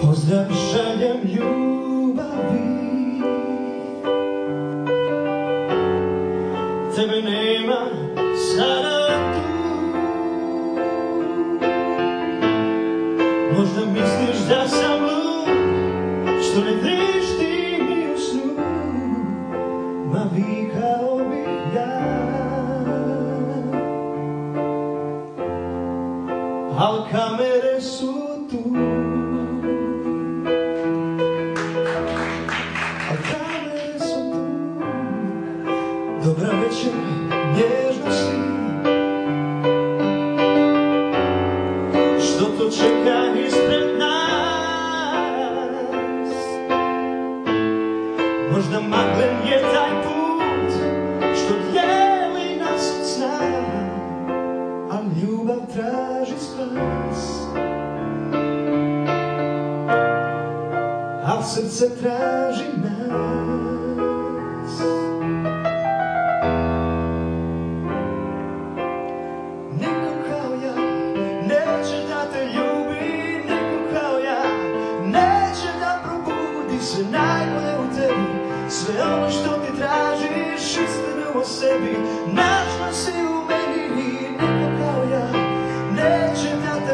Pozdrav šaljem ljubavi. Tebe nema sada tu. Možda misliš da sam lud Što ne drišti mi u snu. Ma vikao bih ja Halka mereço é tu spas A srce traži nas Niko kao ja neće da te ljubi Niko kao ja neće da probudi sve najbolje u tebi Sve ono što ti tražiš istinu o sebi Našla si u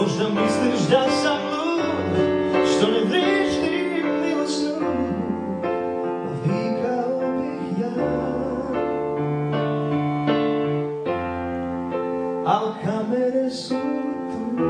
Možda misliš da sam lud Što ne vrištim ni u snu A vikao bih ja Al kamere su tu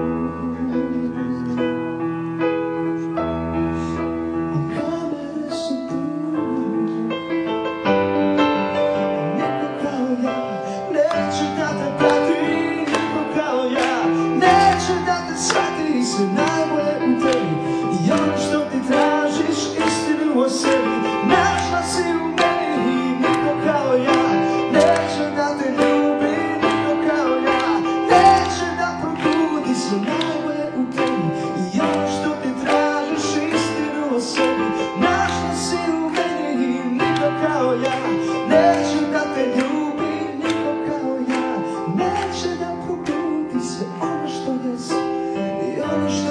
Neće